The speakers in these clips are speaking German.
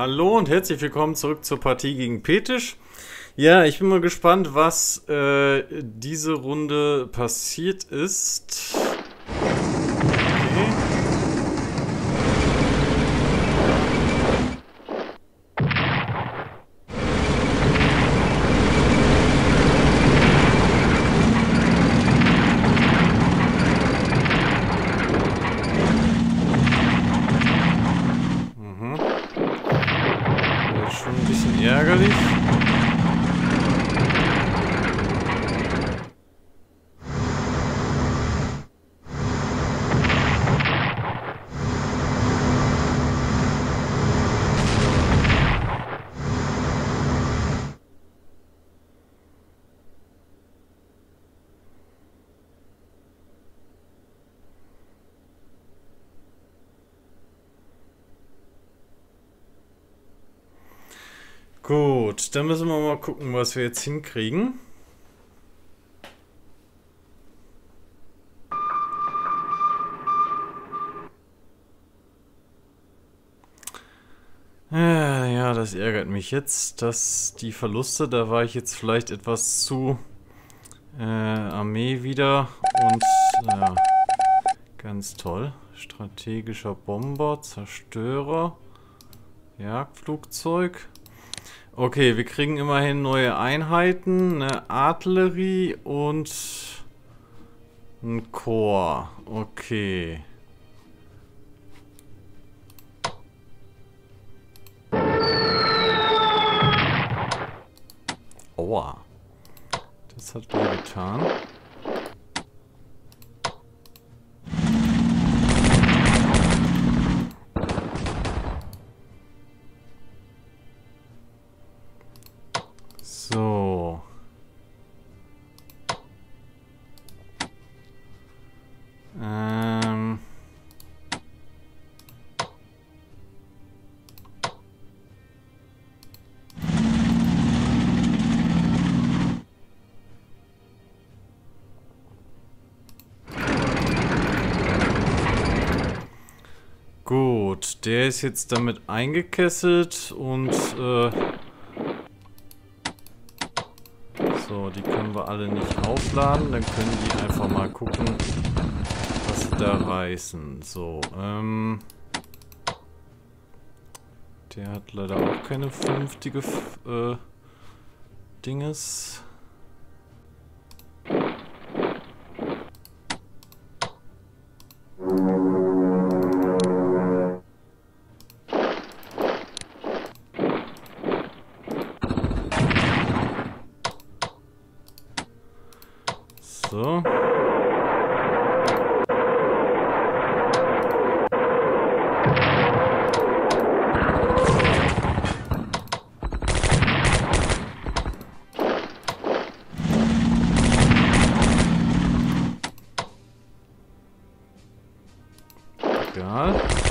hallo und herzlich willkommen zurück zur Partie gegen Petisch. Ja, ich bin mal gespannt, was äh, diese Runde passiert ist. Gut, dann müssen wir mal gucken, was wir jetzt hinkriegen. Äh, ja, das ärgert mich jetzt, dass die Verluste, da war ich jetzt vielleicht etwas zu äh, Armee wieder und ja, ganz toll. Strategischer Bomber, Zerstörer, Jagdflugzeug. Okay, wir kriegen immerhin neue Einheiten, eine Artillerie und ein Chor. Okay. Aua. Das hat weh getan. Der ist jetzt damit eingekesselt und äh, so, die können wir alle nicht aufladen. Dann können die einfach mal gucken, was sie da reißen. So, ähm, der hat leider auch keine vernünftige äh, Dinges. So.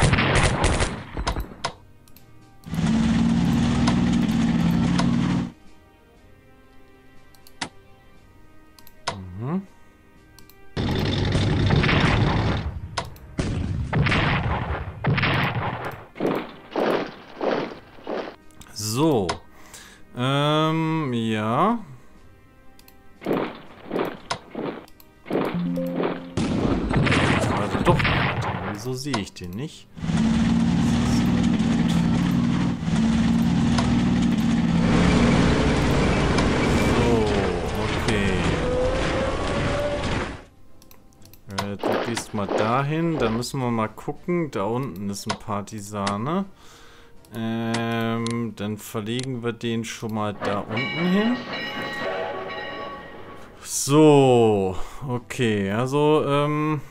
Den nicht? So, okay. Äh, du gehst mal dahin. Dann müssen wir mal gucken. Da unten ist ein Partisane. Ähm, dann verlegen wir den schon mal da unten hin. So, okay, also, ähm,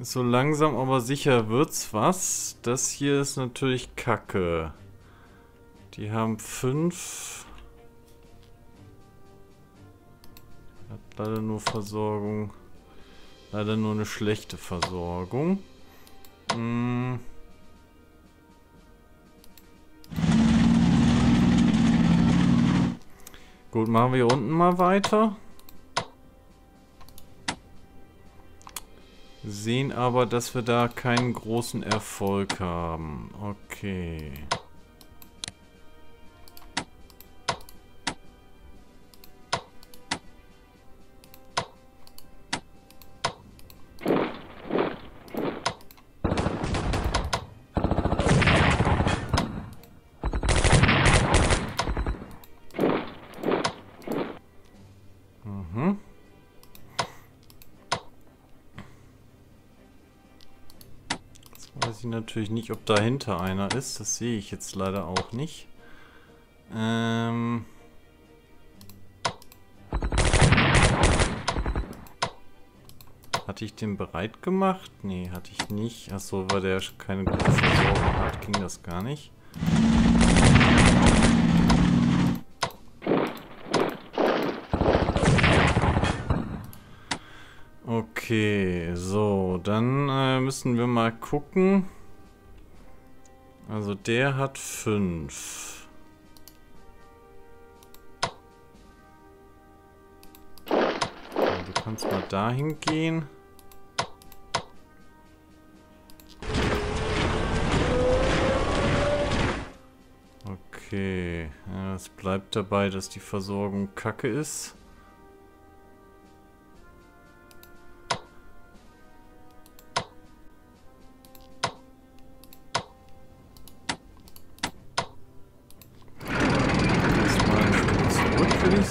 so langsam aber sicher wird's was. Das hier ist natürlich kacke. Die haben fünf. Hat leider nur Versorgung. Leider nur eine schlechte Versorgung. Hm. Gut, machen wir hier unten mal weiter. Sehen aber, dass wir da keinen großen Erfolg haben. Okay. Sehe natürlich nicht, ob dahinter einer ist. Das sehe ich jetzt leider auch nicht. Ähm... Hatte ich den bereit gemacht? Nee, hatte ich nicht. Achso, weil der keine gute Versorgung hat, ging das gar nicht. Okay, so, dann äh, müssen wir mal gucken. Also der hat fünf. du kannst mal dahin gehen. Okay, es bleibt dabei, dass die Versorgung kacke ist.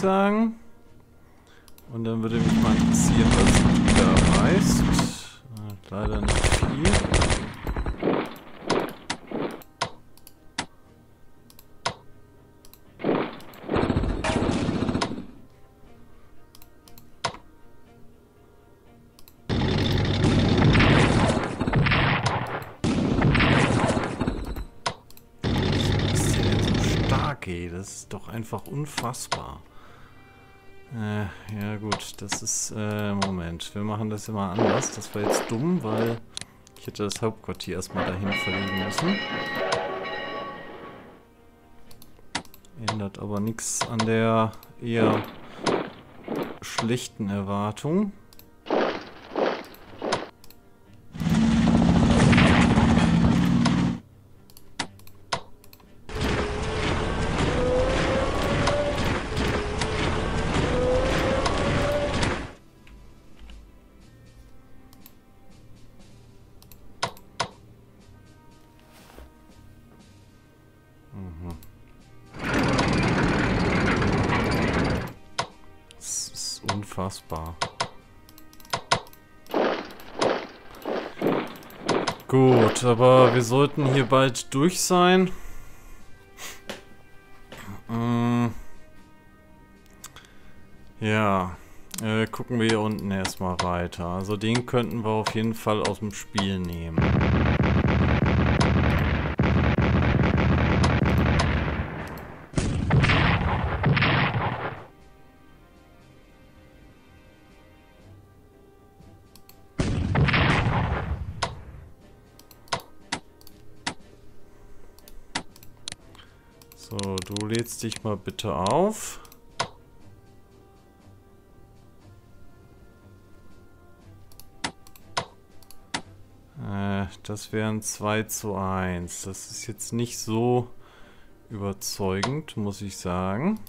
Sagen. Und dann würde mich mal interessieren, was du da weißt. Äh, leider nicht viel. Das ist doch einfach unfassbar. Äh, ja gut, das ist... Äh, Moment, wir machen das immer anders. Das war jetzt dumm, weil ich hätte das Hauptquartier erstmal dahin verlegen müssen. Ändert aber nichts an der eher schlechten Erwartung. Unfassbar. Gut, aber wir sollten hier bald durch sein. Äh, ja, äh, gucken wir hier unten erstmal weiter. Also den könnten wir auf jeden Fall aus dem Spiel nehmen. Du lädst dich mal bitte auf. Äh, das wären 2 zu 1. Das ist jetzt nicht so überzeugend, muss ich sagen.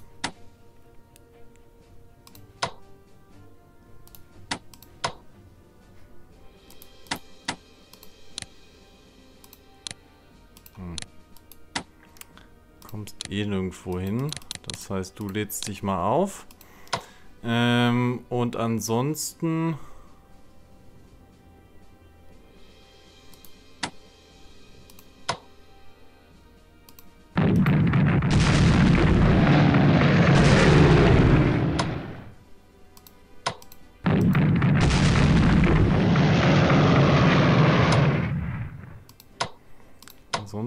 Nirgendwo hin. Das heißt, du lädst dich mal auf. Ähm, und ansonsten...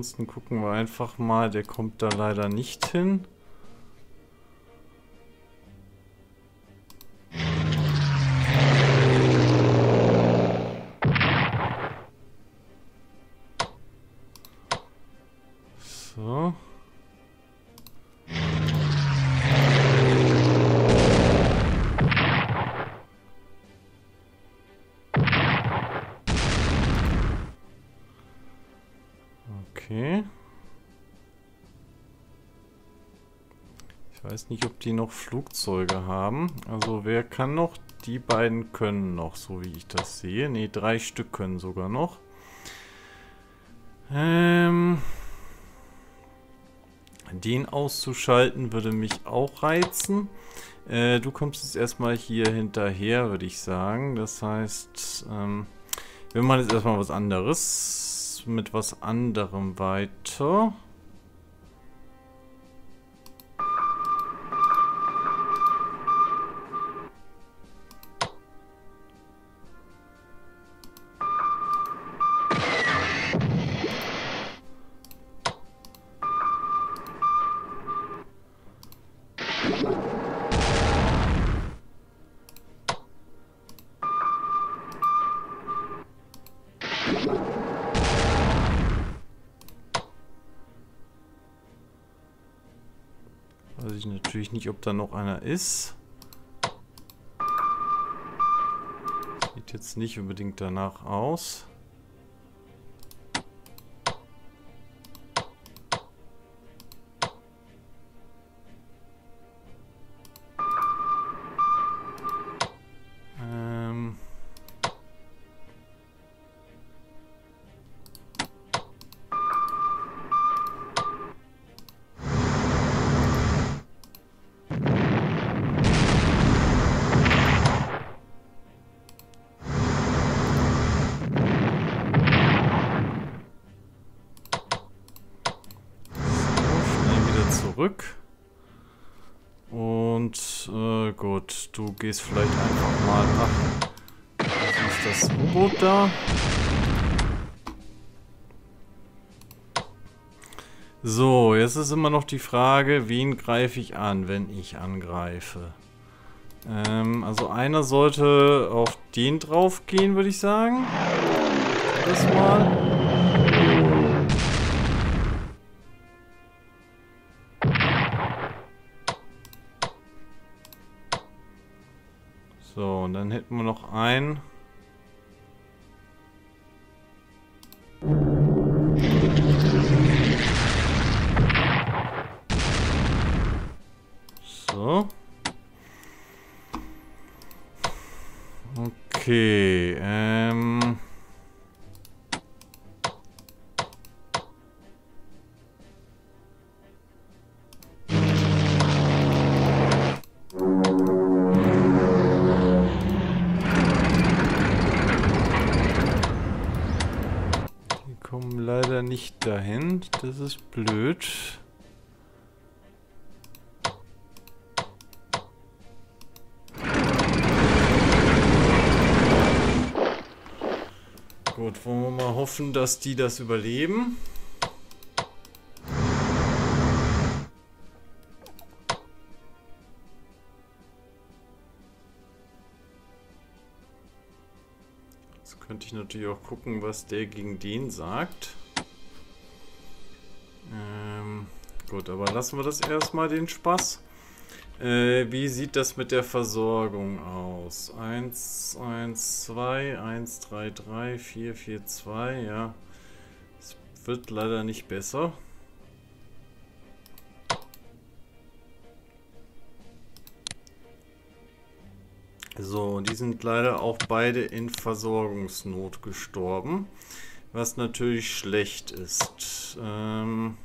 Ansonsten gucken wir einfach mal. Der kommt da leider nicht hin. Okay. Ich weiß nicht, ob die noch Flugzeuge haben. Also wer kann noch? Die beiden können noch, so wie ich das sehe. Ne, drei Stück können sogar noch. Ähm, den auszuschalten würde mich auch reizen. Äh, du kommst jetzt erstmal hier hinterher, würde ich sagen. Das heißt, ähm, wir machen jetzt erstmal was anderes mit was anderem weiter. Ich natürlich nicht, ob da noch einer ist. Sieht jetzt nicht unbedingt danach aus. Zurück. Und äh, gut, du gehst vielleicht einfach mal... Ach, was ist das U-Boot da? So, jetzt ist immer noch die Frage, wen greife ich an, wenn ich angreife. Ähm, also einer sollte auf den drauf gehen, würde ich sagen. Das mal. Und dann hätten wir noch einen. So. Okay, Das ist blöd. Gut, wollen wir mal hoffen, dass die das überleben. Jetzt könnte ich natürlich auch gucken, was der gegen den sagt. Gut, aber lassen wir das erstmal, den Spaß. Äh, wie sieht das mit der Versorgung aus? 1, 1, 2, 1, 3, 3, 4, 4, 2, ja. Es wird leider nicht besser. So, die sind leider auch beide in Versorgungsnot gestorben. Was natürlich schlecht ist. Ähm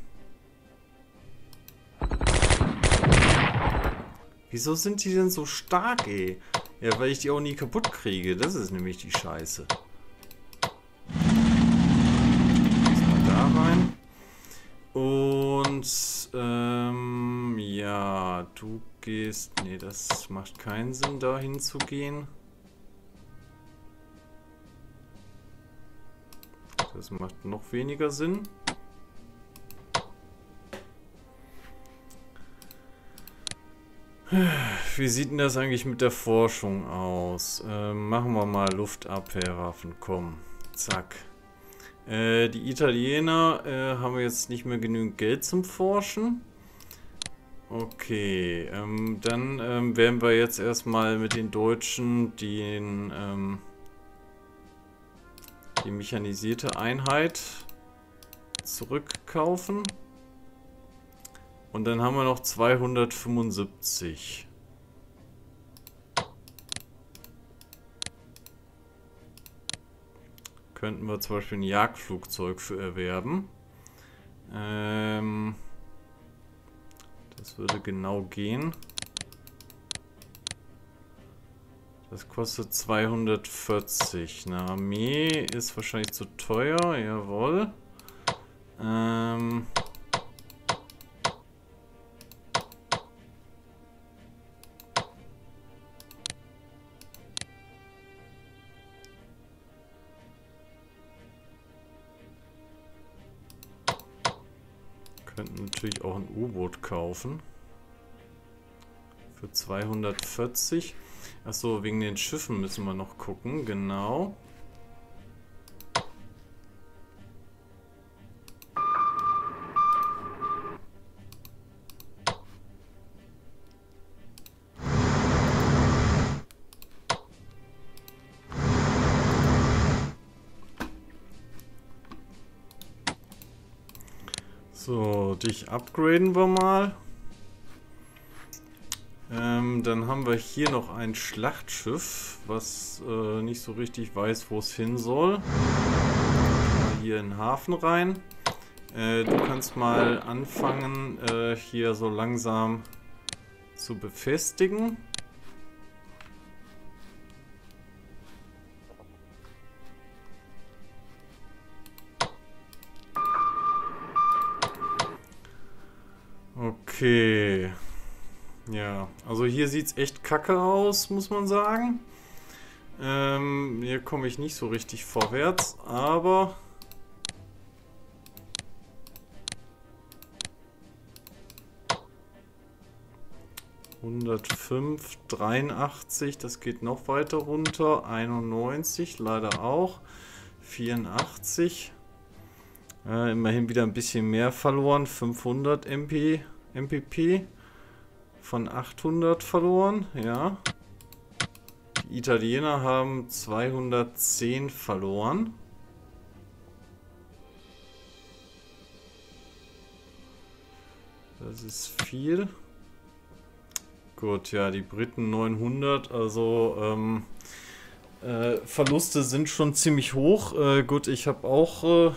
Wieso sind die denn so stark, ey? Ja, weil ich die auch nie kaputt kriege. Das ist nämlich die Scheiße. Mal da rein. Und, ähm, ja, du gehst... Nee, das macht keinen Sinn, da hinzugehen. Das macht noch weniger Sinn. Wie sieht denn das eigentlich mit der Forschung aus? Äh, machen wir mal Luftabwehrwaffen, komm. Zack. Äh, die Italiener äh, haben jetzt nicht mehr genügend Geld zum Forschen. Okay, ähm, dann ähm, werden wir jetzt erstmal mit den Deutschen den... Ähm, die mechanisierte Einheit zurückkaufen. Und dann haben wir noch 275. Könnten wir zum Beispiel ein Jagdflugzeug für erwerben. Ähm, das würde genau gehen. Das kostet 240. Eine Armee ist wahrscheinlich zu teuer, jawohl. Ähm... natürlich auch ein U-Boot kaufen. Für 240. Achso, wegen den Schiffen müssen wir noch gucken, genau. Upgraden wir mal. Ähm, dann haben wir hier noch ein Schlachtschiff, was äh, nicht so richtig weiß, wo es hin soll. Hier in den Hafen rein. Äh, du kannst mal anfangen, äh, hier so langsam zu befestigen. Okay. Ja, also hier sieht es echt kacke aus, muss man sagen. Ähm, hier komme ich nicht so richtig vorwärts, aber... ...105, 83, das geht noch weiter runter, 91 leider auch, 84, äh, immerhin wieder ein bisschen mehr verloren, 500 MP, MPP von 800 verloren, ja. Die Italiener haben 210 verloren. Das ist viel. Gut, ja, die Briten 900, also ähm, äh, Verluste sind schon ziemlich hoch. Äh, gut, ich habe auch äh,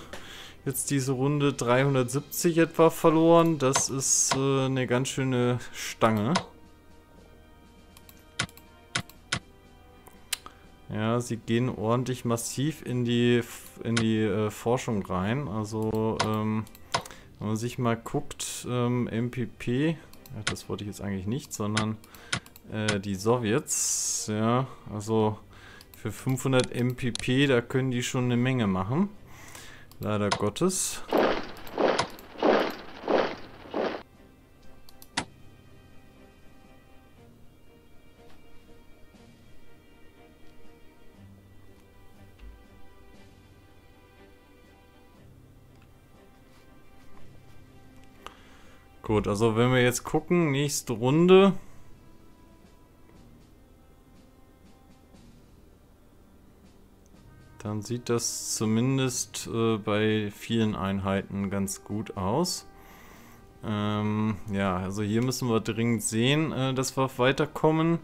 jetzt diese Runde 370 etwa verloren. Das ist äh, eine ganz schöne Stange. Ja, sie gehen ordentlich massiv in die, in die äh, Forschung rein. Also, ähm, wenn man sich mal guckt, ähm, MPP, ja, das wollte ich jetzt eigentlich nicht, sondern äh, die Sowjets, ja, also für 500 MPP, da können die schon eine Menge machen. Leider Gottes. Gut, also wenn wir jetzt gucken, nächste Runde. Dann sieht das zumindest äh, bei vielen Einheiten ganz gut aus. Ähm, ja, also hier müssen wir dringend sehen, äh, dass wir weiterkommen.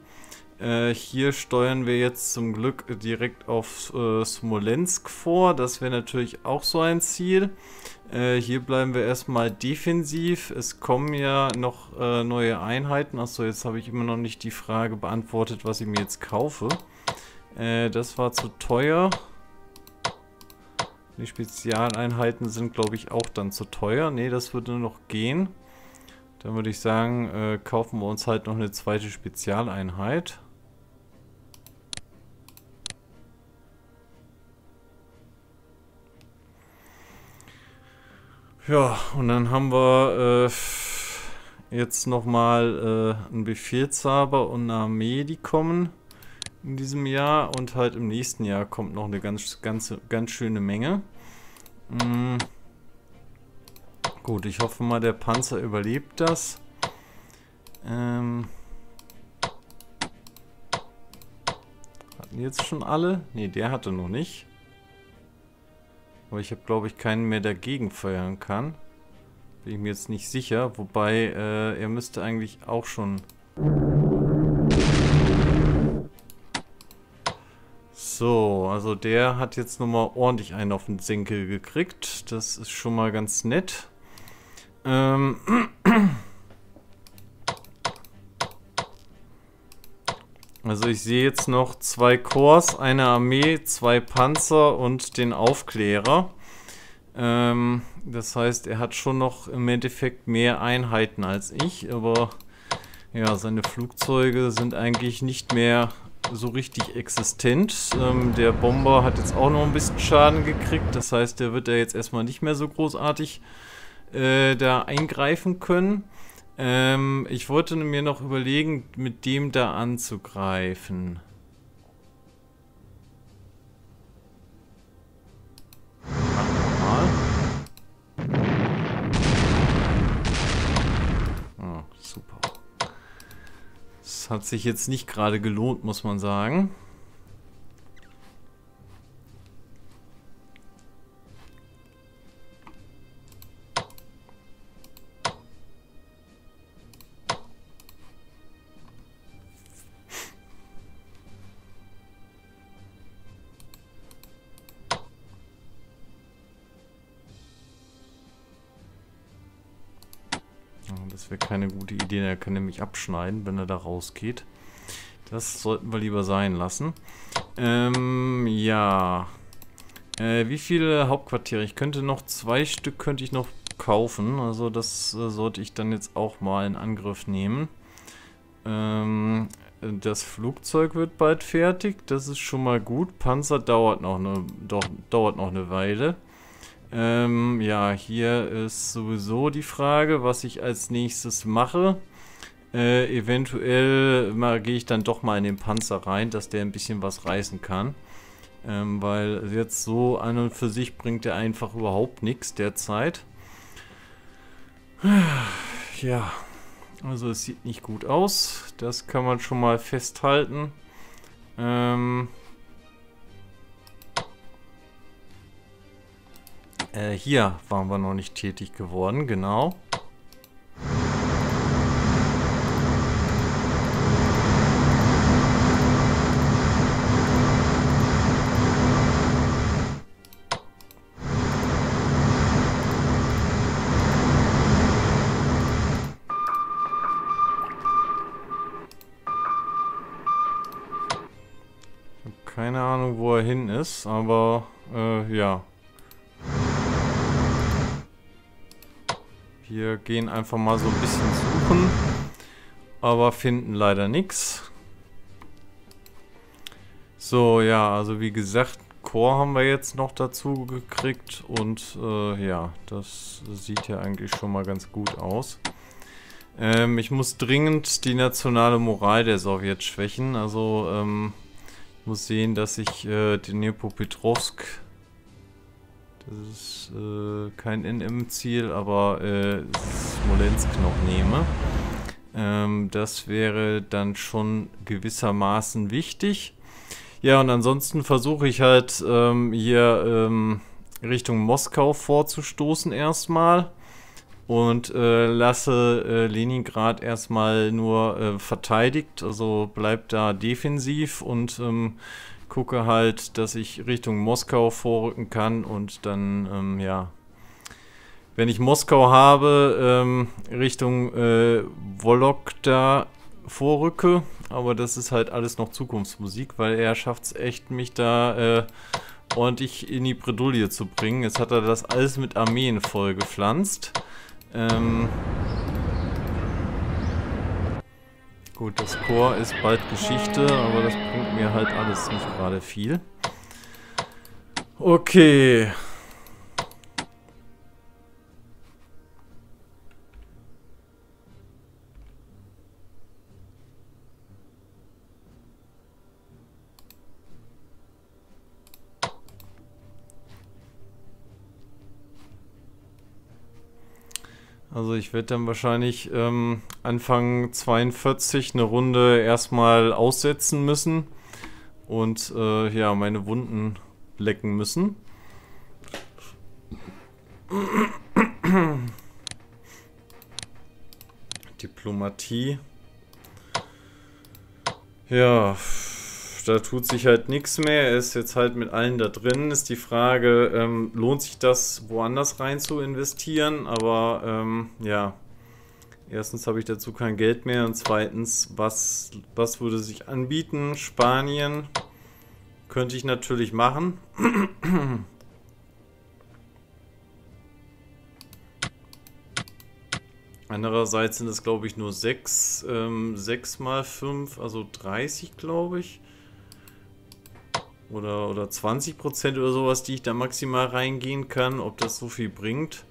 Äh, hier steuern wir jetzt zum Glück direkt auf äh, Smolensk vor. Das wäre natürlich auch so ein Ziel. Äh, hier bleiben wir erstmal defensiv. Es kommen ja noch äh, neue Einheiten. Achso, jetzt habe ich immer noch nicht die Frage beantwortet, was ich mir jetzt kaufe. das war zu teuer. Die Spezialeinheiten sind, glaube ich, auch dann zu teuer. Ne, das würde noch gehen. Dann würde ich sagen, äh, kaufen wir uns halt noch eine zweite Spezialeinheit. Ja, und dann haben wir äh, jetzt nochmal äh, einen Befehlshaber und eine Armee, die kommen in diesem Jahr und halt im nächsten Jahr kommt noch eine ganz, ganz, ganz schöne Menge. Mhm. Gut, ich hoffe mal, der Panzer überlebt das. Ähm. Hatten jetzt schon alle? Ne, der hatte noch nicht. Aber ich habe, glaube ich, keinen mehr dagegen feuern kann. Bin ich mir jetzt nicht sicher. Wobei, äh, er müsste eigentlich auch schon... So, also der hat jetzt nochmal ordentlich einen auf den Senkel gekriegt. Das ist schon mal ganz nett. Ähm also ich sehe jetzt noch zwei Korps, eine Armee, zwei Panzer und den Aufklärer. Ähm, das heißt, er hat schon noch im Endeffekt mehr Einheiten als ich, aber ja, seine Flugzeuge sind eigentlich nicht mehr so richtig existent. Ähm, der Bomber hat jetzt auch noch ein bisschen Schaden gekriegt, das heißt, der wird ja jetzt erstmal nicht mehr so großartig äh, da eingreifen können. Ähm, ich wollte mir noch überlegen, mit dem da anzugreifen. Hat sich jetzt nicht gerade gelohnt, muss man sagen. Kann nämlich abschneiden, wenn er da rausgeht. Das sollten wir lieber sein lassen. Ähm, ja. Äh, wie viele Hauptquartiere? Ich könnte noch zwei Stück könnte ich noch kaufen. Also das äh, sollte ich dann jetzt auch mal in Angriff nehmen. Ähm, das Flugzeug wird bald fertig. Das ist schon mal gut. Panzer dauert noch eine, doch, dauert noch eine Weile. Ähm, ja, hier ist sowieso die Frage, was ich als nächstes mache. Äh, eventuell gehe ich dann doch mal in den Panzer rein, dass der ein bisschen was reißen kann. Ähm, weil jetzt so an und für sich bringt er einfach überhaupt nichts derzeit. Ja, also es sieht nicht gut aus. Das kann man schon mal festhalten. Ähm... Äh, hier waren wir noch nicht tätig geworden, genau. Ist, aber äh, ja. Wir gehen einfach mal so ein bisschen suchen, aber finden leider nichts. So, ja, also wie gesagt, Core haben wir jetzt noch dazu gekriegt und äh, ja, das sieht ja eigentlich schon mal ganz gut aus. Ähm, ich muss dringend die nationale Moral der Sowjets schwächen, also ähm, muss sehen, dass ich äh, den Nepopetrovsk das ist äh, kein NM-Ziel, aber äh, Smolensk noch nehme. Ähm, das wäre dann schon gewissermaßen wichtig. Ja, und ansonsten versuche ich halt ähm, hier ähm, Richtung Moskau vorzustoßen erstmal und äh, lasse äh, Leningrad erstmal nur äh, verteidigt, also bleibt da defensiv und ähm, gucke halt, dass ich Richtung Moskau vorrücken kann und dann, ähm, ja, wenn ich Moskau habe, ähm, Richtung äh, Vologda vorrücke. Aber das ist halt alles noch Zukunftsmusik, weil er schafft es echt, mich da äh, ordentlich in die Bredouille zu bringen. Jetzt hat er das alles mit Armeen vollgepflanzt. Ähm, Gut, das Chor ist bald Geschichte, aber das bringt mir halt alles nicht gerade viel. Okay. Also ich werde dann wahrscheinlich ähm, Anfang 42 eine Runde erstmal aussetzen müssen und äh, ja, meine Wunden lecken müssen. Diplomatie. Ja, da tut sich halt nichts mehr. Er ist jetzt halt mit allen da drin. Ist die Frage, ähm, lohnt sich das woanders rein zu investieren? Aber ähm, ja, Erstens habe ich dazu kein Geld mehr und zweitens, was, was würde sich anbieten? Spanien könnte ich natürlich machen. Andererseits sind es, glaube ich, nur 6, ähm, 6 mal 5, also 30, glaube ich. Oder, oder 20 Prozent oder sowas, die ich da maximal reingehen kann. Ob das so viel bringt.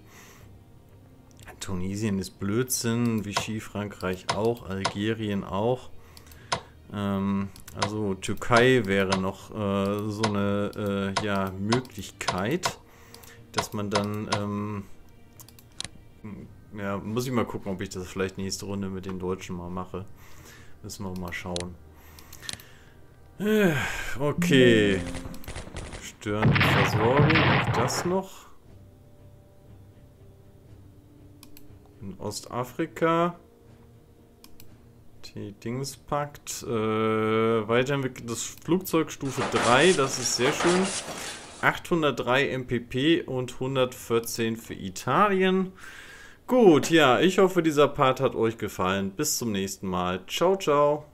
Tunesien ist Blödsinn, Vichy Frankreich auch, Algerien auch. Ähm, also Türkei wäre noch äh, so eine äh, ja, Möglichkeit, dass man dann ähm, ja, muss ich mal gucken, ob ich das vielleicht nächste Runde mit den Deutschen mal mache. Müssen wir mal schauen. Okay. Stören die Versorgung. Auch das noch. In Ostafrika. Die Dingspakt. Äh, weiterentwickeltes Flugzeug Stufe 3. Das ist sehr schön. 803 MPP und 114 für Italien. Gut, ja, ich hoffe, dieser Part hat euch gefallen. Bis zum nächsten Mal. Ciao, ciao.